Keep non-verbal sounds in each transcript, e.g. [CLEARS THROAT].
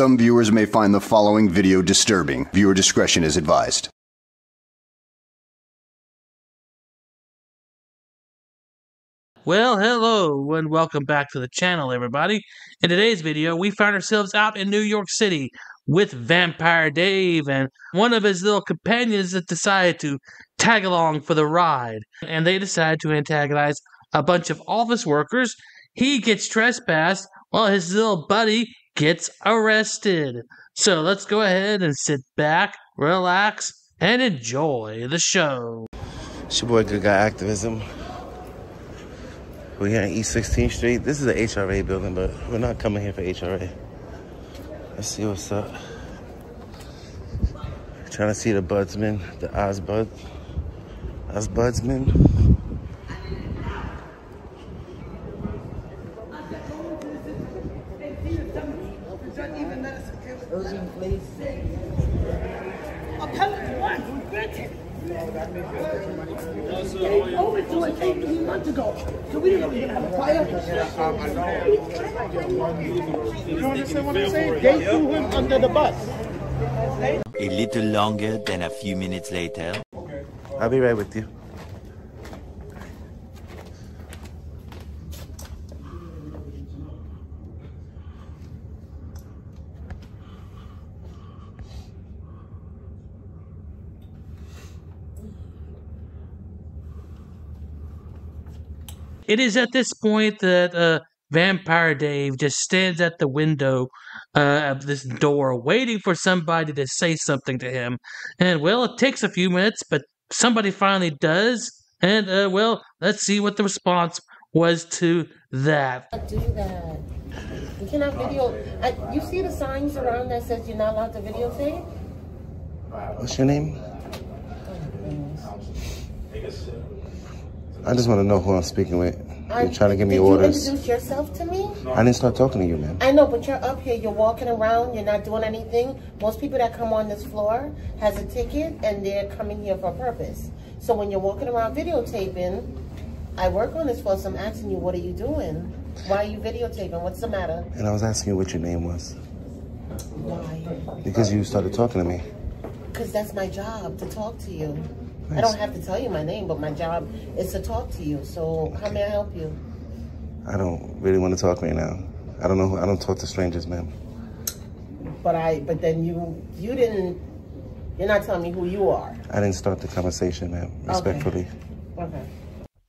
Some viewers may find the following video disturbing. Viewer discretion is advised. Well, hello and welcome back to the channel, everybody. In today's video, we found ourselves out in New York City with Vampire Dave and one of his little companions that decided to tag along for the ride. And they decide to antagonize a bunch of office workers. He gets trespassed while his little buddy gets arrested. So let's go ahead and sit back, relax, and enjoy the show. It's your boy Good Guy Activism. We're here on East 16th Street. This is an HRA building, but we're not coming here for HRA. Let's see what's up. Trying to see the budsman, the Osbud, Osbudsman. Urgent, please. What, we granted. Over to it 18 months ago. So we didn't have a fire. You understand what I'm saying? They threw him under the bus. A little longer than a few minutes later. I'll be right with you. It is at this point that uh, Vampire Dave just stands at the window uh, of this door, waiting for somebody to say something to him. And well, it takes a few minutes, but somebody finally does. And uh, well, let's see what the response was to that. not do that. You cannot video. I, you see the signs around that says you're not allowed to videotape? What's your name? I just want to know who I'm speaking with. You're trying to give me Did orders. you introduce yourself to me? I didn't start talking to you, man. I know, but you're up here. You're walking around. You're not doing anything. Most people that come on this floor has a ticket, and they're coming here for a purpose. So when you're walking around videotaping, I work on this floor, so I'm asking you, what are you doing? Why are you videotaping? What's the matter? And I was asking you what your name was. Why? Because you started talking to me. Because that's my job to talk to you. I don't have to tell you my name, but my job is to talk to you. So how may I help you? I don't really want to talk right now. I don't know. Who, I don't talk to strangers, man. But I, but then you, you didn't. You're not telling me who you are. I didn't start the conversation, man. Respectfully. Okay.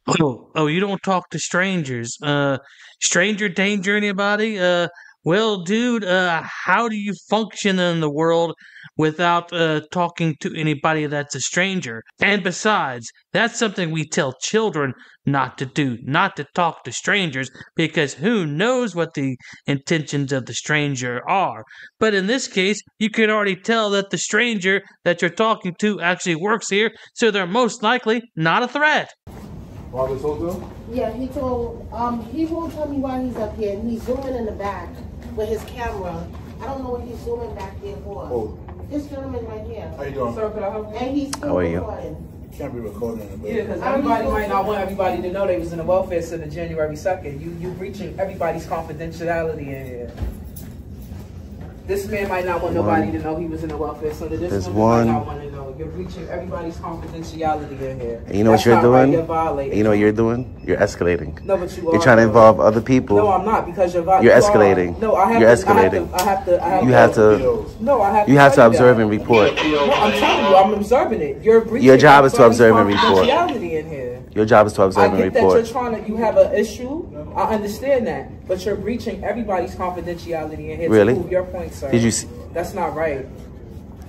Oh, [CLEARS THROAT] oh, you don't talk to strangers. Uh, stranger danger anybody? Uh, well, dude, uh, how do you function in the world without uh, talking to anybody that's a stranger? And besides, that's something we tell children not to do, not to talk to strangers, because who knows what the intentions of the stranger are. But in this case, you can already tell that the stranger that you're talking to actually works here, so they're most likely not a threat. Robert's Hotel? Yeah, he told. Um, he won't tell me why he's up here, and he's zooming in the back with his camera. I don't know what he's zooming back there for. Oh. This gentleman right here, How you doing? Sir, could I help you? and he's still How are you? recording. Can't be recording in the Yeah, because everybody might not want everybody to know they was in the welfare center January second. You you breaching everybody's confidentiality in here. This man might not want nobody to know he was in the welfare center. This There's woman one. Might not want to know. You're breaching everybody's confidentiality in here. And you know That's what you're not right. doing? You're. You know what you're doing? You're escalating. No, but you are. You're trying to involve other people. No, I'm not because you're vi- You're escalating. No, I have You're to. I have escalating. to. I have to. I have You to. have to. No, I have. You have to observe that. and report. No, I'm telling you, I'm observing it. You're breaching. Your job is to observe and report. confidentiality in here. Your job is to I observe and get that you're trying to, you have an issue. I understand that, but you're breaching everybody's confidentiality in here Really? to prove your point, sir. Did you see- That's not right.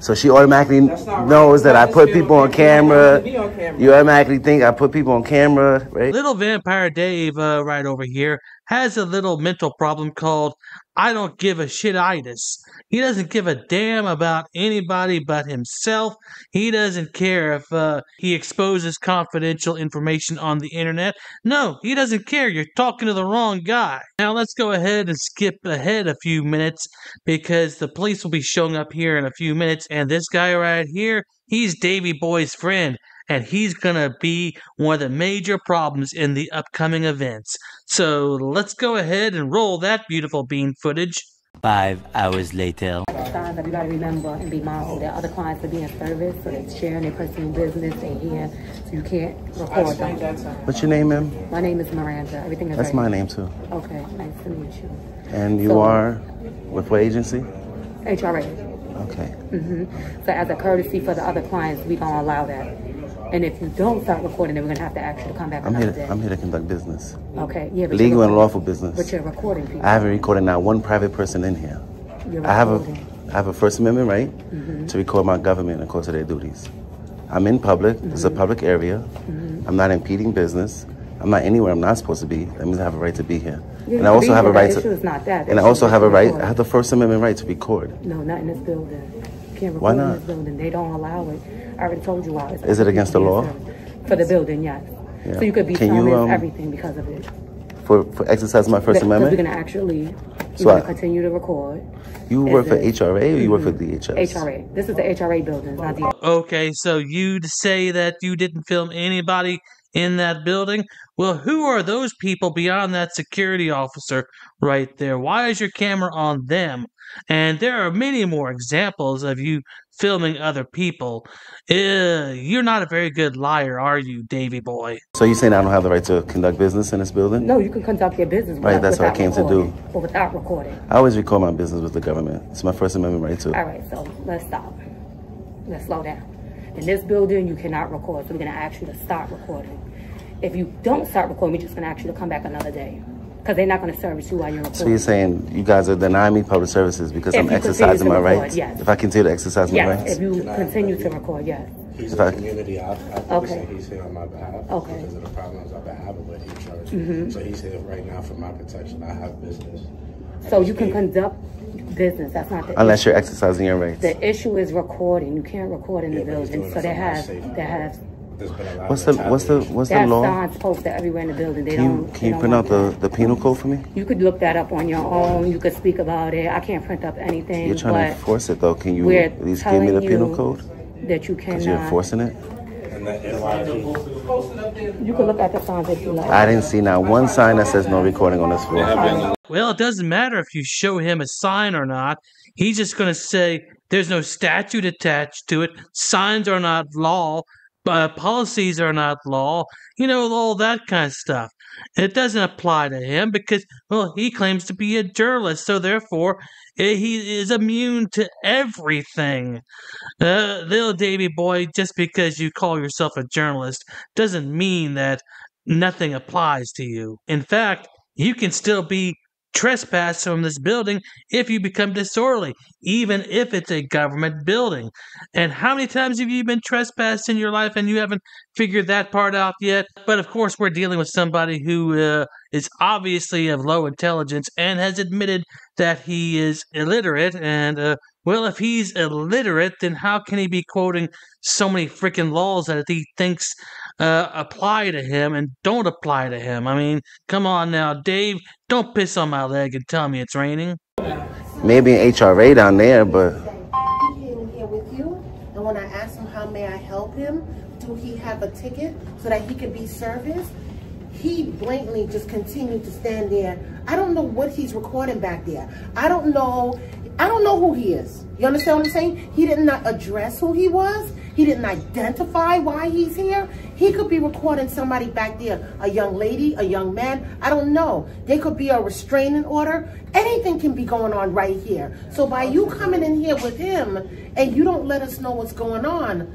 So she automatically That's right. knows that I put being people on on camera. camera. On camera. You automatically think I put people on camera, right? Little Vampire Dave, uh, right over here, has a little mental problem called I don't give a shititis. He doesn't give a damn about anybody but himself. He doesn't care if uh, he exposes confidential information on the internet. No, he doesn't care. You're talking to the wrong guy. Now let's go ahead and skip ahead a few minutes because the police will be showing up here in a few minutes. And this guy right here, he's Davy Boy's friend and he's going to be one of the major problems in the upcoming events. So let's go ahead and roll that beautiful bean footage. Five hours later. signs that remember and be mindful that other clients are being serviced, so they're sharing their personal business, they here, so you can't record them. What's your name, ma'am? My name is Miranda. Everything is That's right. my name too. Okay, nice to meet you. And you So- are with what agency? HRA. Okay. hmm So as a courtesy for the other clients, we don't allow that. And if you don't start recording, then we're gonna have to ask you to come back I'm here. day. I'm here to conduct business, Okay, yeah, but legal and lawful business. But you're recording people. I haven't recorded not one private person in here. You're I have a. I have a First Amendment right Mhm. to record my government in the course of their duties. I'm in public. It's a Mm-hmm. public area. I'm not impeding business. I'm not anywhere I'm not supposed to be. That means I have a right to be here. Yeah, and I also have a right to. issue is not that. And I also have a right. I have the First Amendment right to record. No, not in this building. You can't Why record in not? this building. They don't allow it. I already told you why. It's Is it against the law? For the building, yes. Yeah. So you could be Can you, um, everything because of it. For for exercising my First Because Amendment. We're gonna actually, you're So gonna I- continue to record. You work for HRA or you work for. DHS? HRA. This is the HRA building, not the. Okay, so you to say that you didn't film anybody in that building? Well, who are those people beyond that security officer right there? Why is your camera on them? And there are many more examples of you filming other people. Uh, you're not a very good liar, are you, Davy boy? So you saying I don't have the right to conduct business in this building? No, you can conduct your business. Right, without- that's what I without came to do. But without recording. I always record my business with the government. It's my First Amendment right too. All right, so let's stop. Let's slow down. In this building, you cannot record, so we're gonna ask you to start recording. If you don't start recording, we're just gonna ask you to come back another day. Because they're not gonna service you while you're recording. So you're saying you guys are denying me public services because If I'm exercising my record, rights? yes. If I continue to exercise my Yes, rights? if you continue to record, yes. He's If a I- community ad- Okay. advocate. He's here on my behalf Okay. because of the problems I've been having with insurance. Mhm. So he's here right now for my protection. I have business. I So you can gave- conduct business, that's not the Unless issue. you're exercising your rights. The issue is recording, you can't record in the Yeah, but he's building, so it they for my have, they have, There's been a lot What's the what's the what's they the have law? signs posted everywhere in the building, they Can you don't. can they you print out the, the penal code for me? You could look that up on your own, you could speak about it, I can't print up anything, You're trying to but enforce it though. Can you at least give me the penal code? that you Because you're cannot, enforcing it. And the NYG. you can look at the signs if you like. I didn't see not one sign that says no recording on this floor. Well, it doesn't matter if you show him a sign or not. He's just going to say there's no statute attached to it. Signs are not law. Uh, policies are not law. You know, all that kind of stuff. It doesn't apply to him because, well, he claims to be a journalist, so therefore eh, he is immune to everything. Uh, little Davy boy, just because you call yourself a journalist doesn't mean that nothing applies to you. In fact, you can still be trespassed from this building if you become disorderly, even if it's a government building. And how many times have you been trespassed in your life and you haven't figured that part out yet? But of course, we're dealing with somebody who uh, is obviously of low intelligence and has admitted that he is illiterate. And, uh, well, if he's illiterate, then how can he be quoting so many freaking laws that he thinks uh, apply to him and don't apply to him? I mean, come on now, Dave, don't piss on my leg and tell me it's raining. Maybe an HRA down there, but came here with you, and when I asked him how may I help him, do he have a ticket so that he can be serviced? He blatantly just continued to stand there. I don't know what he's recording back there. I don't know. I don't know who he is. You understand what I'm saying? He did not address who he was. He didn't identify why he's here. He could be recording somebody back there, a young lady, a young man. I don't know. They could be a restraining order. Anything can be going on right here. So by you coming in here with him and you don't let us know what's going on,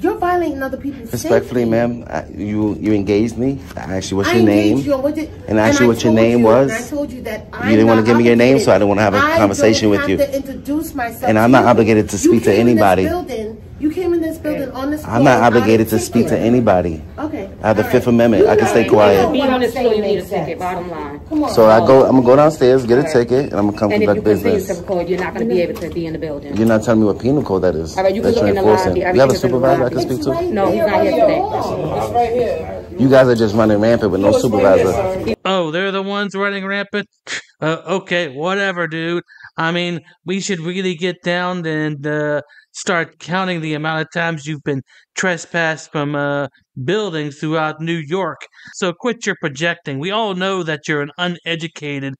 you're violating other people's respectfully, ma'am, uh, you you engaged me. I asked you what's I your name, you what did- and I asked you what your name you- was. and I told you that I'm didn't want to give me your name, so I didn't want to have a conversation I with don't you. introduce myself. And I'm not you. obligated to You speak to came in this anybody. building- You came in this building on this I'm not obligated to speak to anybody. Okay. I have the all Fifth right. Amendment. I can stay quiet. know Being on this floor, you need a makes sense. ticket, bottom line. Come on. So I go. I'm gonna go downstairs, get a ticket, and I'm gonna come And if you conduct continue to business. record, you're not gonna be able to be in the building. You're not telling me what penal code that is. All right, you can look you're in the enforcing. lobby. You have a Everything's in the supervisor I can speak to? No, he's not here today. It's right here. You guys are just running rampant with no supervisor. Oh, they're the ones running rampant? [LAUGHS] Uh, okay, whatever, dude. I mean, we should really get down and uh, start counting the amount of times you've been trespassed from uh, buildings throughout New York. So quit your projecting. We all know that you're an uneducated,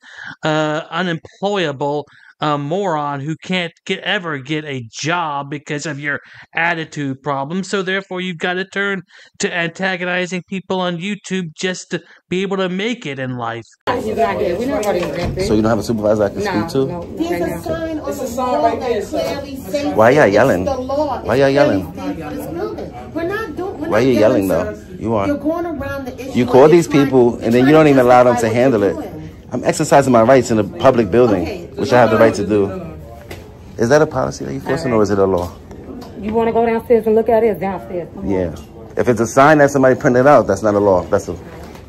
uh, unemployable a moron who can't get ever get a job because of your attitude problem. So therefore, you've got to turn to antagonizing people on YouTube just to be able to make it in life. He's not here. We're not running that So you don't have a supervisor I can No, speak to? no. There's right a now. sign on It's the a sign wall right that there, sir. clearly states Why y'all yelling? Why It's y'all yelling? clearly states for this building. We're not doing. We're Why not you yelling, yelling though? You are. You're going around the issue. You call these people and then you don't even allow them to handle it. I'm exercising my rights in a public building, Okay. Which I have the right to do. Is that a policy that you're forcing or is it a law? You want to go downstairs and look at it? It's downstairs. Come on. Yeah. If it's a sign that somebody printed out, that's not a law. That's a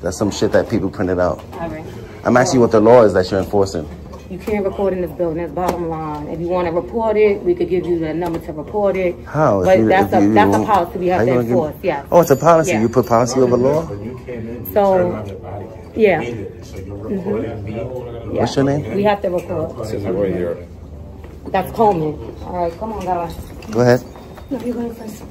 that's some shit that people printed out. All right. I'm asking you what the law is that you're enforcing. You can't record in this building. That's bottom line. If you want to report it, we could give you the number to report it. How? But you- that's if a you that's a policy we have you to gonna give- enforce. Yeah. Oh, it's a policy. Yeah. You put policy over law? When you came in, you So- turned around your body cam. Yeah. Immediately. So you're recording me. Yeah. What's your name? We have to record. Says it right here. That's Coleman. All right, come on, guys. Go ahead. No, you're going first.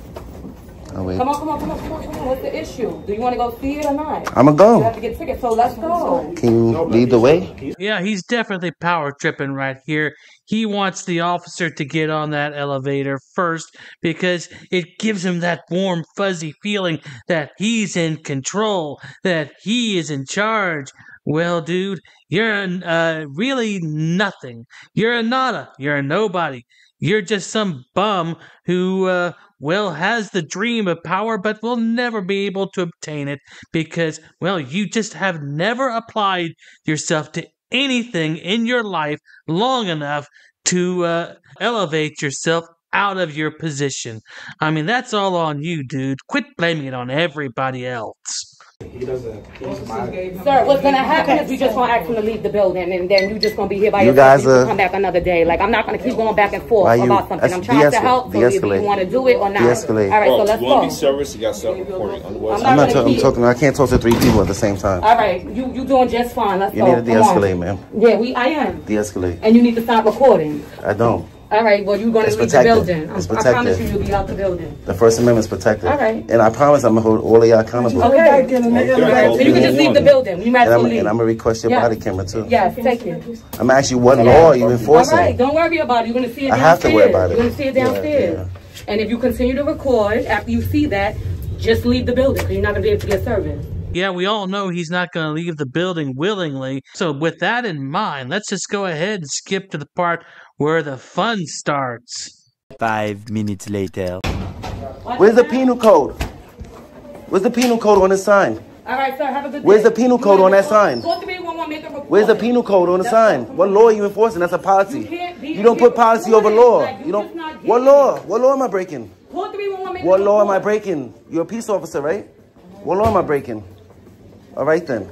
Oh, wait. Come on, come on, come on, come on, come on. What's the issue? Do you want to go see it or not? I'ma go. You have to get tickets, so let's go. Can you lead the way? Yeah, he's definitely power tripping right here. He wants the officer to get on that elevator first because it gives him that warm, fuzzy feeling that he's in control, that he is in charge. Well, dude, you're uh, really nothing. You're a nada. You're a nobody. You're just some bum who, uh, well, has the dream of power, but will never be able to obtain it because, well, you just have never applied yourself to anything in your life long enough to uh, elevate yourself out of your position. I mean, that's all on you, dude. Quit blaming it on everybody else. He doesn't. He's my. Sir, what's gonna happen is we just gonna ask him to leave the building, and then you just gonna be here by You yourself. guys you can are- come back another day. Like I'm not gonna keep going back and forth you- about something. I'm trying to help. So if you de-escalate. want to do it or not. De-escalate. All right, so let's you want to go. be service? You got self-reporting. Otherwise, I'm I'm not not. I'm talking. I can't talk to three people at the same time. All right, you you doing just fine. Let's You go. need to Come de-escalate, ma'am. Yeah, we. I am. De-escalate. And you need to stop recording. I don't. All right, well you're gonna It's leave protected. the building. I'm, It's I promise you, you'll be out the building. The First Amendment's protected. All right. And I promise I'm gonna hold all of y'all accountable. Okay. Back in the So you can just leave the building. You might And as I'm, well leave. and I'm gonna request your Yeah. body camera too. Yes, thank you. I'm asking you what law are you All enforcing? right, don't worry about it. You're gonna see it downstairs. I have to worry about it. You're gonna see it Yeah, downstairs. And if you continue to record after you see that, just leave the building because you're not gonna be able to get service. Yeah, we all know he's not going to leave the building willingly. So, with that in mind, let's just go ahead and skip to the part where the fun starts. Five minutes later. Where's the penal code? Where's the penal code on the sign? All right, sir. Have a good day. Where's the penal code on that sign? Go to me one more, make a report. Where's the penal code on the sign? What law are you enforcing? That's a policy. You You don't put policy over law. Like, you You don't. What law? What law am I breaking? Call three one one, What law am I breaking? You're a peace officer, right? What law am I breaking? All right then.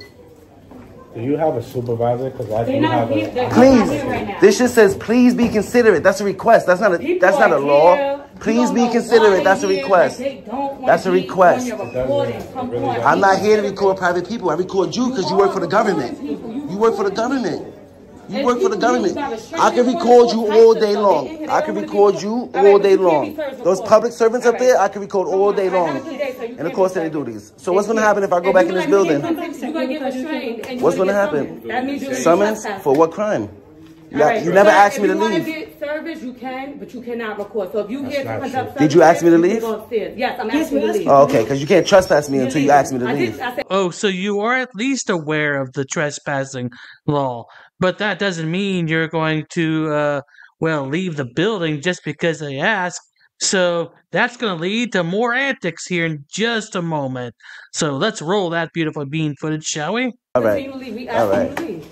Do you have a supervisor? Because I do not, have here. a. They're Please. right. This just says please be considerate. That's a request. That's not a People that's not a law. here. Please be considerate. That's a request. but they don't wanna That's a request. on your recording. Come on. I'm not here to record private people. I record you because you work for the government. You work for the government. You work for the government. I can record you all day long. I can record you all day long. Those public servants up there, I can record all day long. And of course, they do these. So what's going to happen if I go back in this building? You're gonna get restrained. and you're What's gonna gonna happen? summoned. That means you're Summons for what crime? You, All right, you never sir, asked me to If you want leave. to get service, you can, but you cannot record. So if you get to not conduct Did you ask me to leave? can go upstairs. Yes, I'm asking you to leave. Oh, okay, because you can't trespass me until you ask me to leave. Oh, so you are at least aware of the trespassing law, but that doesn't mean you're going to, uh, well, leave the building just because they ask. So that's going to lead to more antics here in just a moment. So let's roll that beautiful bean footage, shall we? All continue right. to leave. We All asked you right. to leave.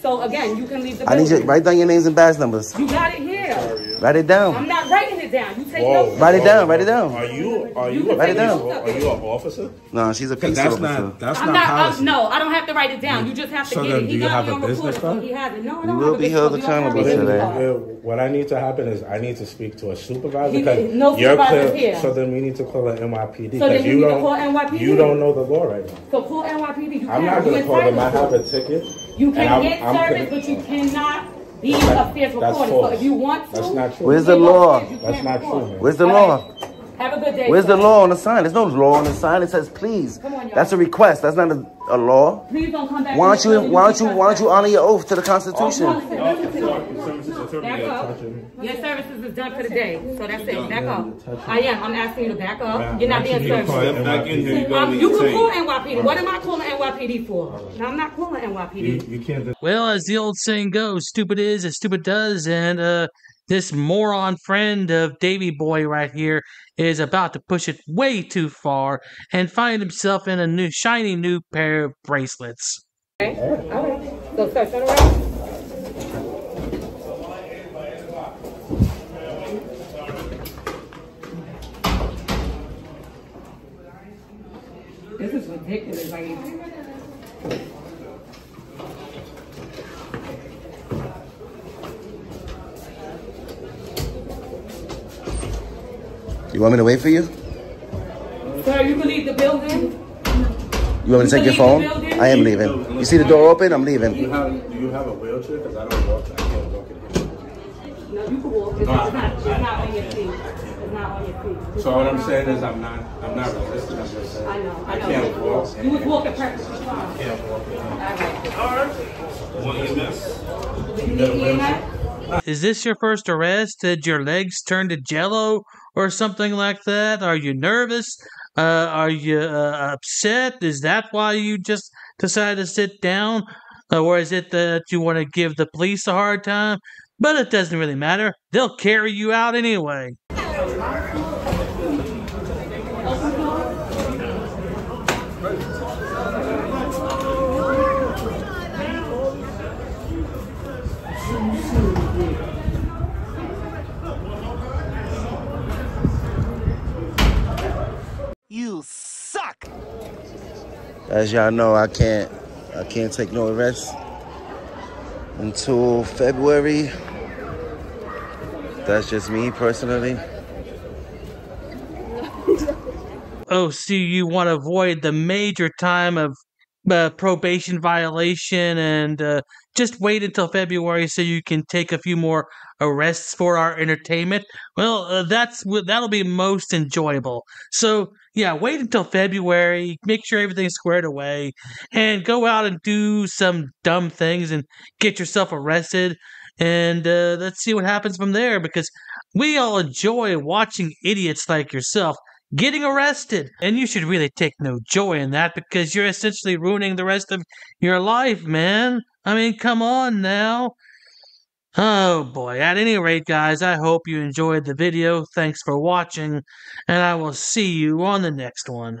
So again, you can leave the I need you to write down your names and badge numbers. You got it here. Write it down. I'm not writing it down. You take Whoa. notes. Write it down. Write it down. Are you? Are You you? a Write it down. Are you an officer? No, she's a peace That's officer. not. That's I'm not not. policy. I'm, no, I don't have to write it down. You just have to So get then it. do He you got have a business card? He has it. No, I You don't will have a be held card. We don't have accountable a today. Uh, what I need to happen is I need to speak to a supervisor because no you're clear. here. So then we need to call an NYPD So then because you you need to don't. call NYPD. You don't know the law right now. So call NYPD. You I'm not going to call them. I have a ticket. You can get service, but you cannot He That's not- upstairs that's recording. So false. if you want to, That's not true. Where's the law? That's not true, man. Where's the All law? Right. Have a good day. Where's the law on the sign? There's no law on the sign. It says please. Come on, y'all. That's a request. That's not a, a law. Please don't come back. Why don't you why don't you why don't you honor your oath to the Constitution? Back up. Your services is done for the day, so that's it. Back up. I am. I'm asking you to back up. You're not being served. Back in here, you Um, you can call NYPD. What am I calling NYPD for? No, I'm not calling NYPD. You can't. Well, as the old saying goes, stupid is as stupid does, and uh, this moron friend of Davy Boy right here is about to push it way too far and find himself in a new shiny new pair of bracelets. Okay. All right. So, sir, turn around. This is ridiculous. Like, You want me to wait for you? sir, you can leave the building. You want me to take your phone? I am leaving. You see the door open? I'm leaving. Do you have Do you have a wheelchair? Because I don't walk. I can't walk in here. No, you can walk. It's not, it's not, it's not on your feet. It's not on your feet. So what I'm saying is I'm not I'm not resisting. I'm just saying I know. I know. can't walk. You was walking perfectly fine. I can't walk. All right. Want your mess? Do you need EMS? Is this your first arrest? Did your legs turn to jello or something like that? Are you nervous? Uh, are you uh, upset? Is that why you just decided to sit down? Uh, or is it that you want to give the police a hard time? But it doesn't really matter. They'll carry you out anyway. You suck. As y'all know, I can't I can't take no arrests until February. That's just me personally. [LAUGHS] Oh, so you want to avoid the major time of uh, probation violation and uh, just wait until February so you can take a few more arrests for our entertainment. Well, uh, that's that'll be most enjoyable. So yeah, wait until February. Make sure everything's squared away, and go out and do some dumb things and get yourself arrested. And uh, let's see what happens from there because we all enjoy watching idiots like yourself getting arrested. And you should really take no joy in that because you're essentially ruining the rest of your life, man. I mean, come on now. Oh boy. At any rate, guys, I hope you enjoyed the video. Thanks for watching, and I will see you on the next one.